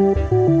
Música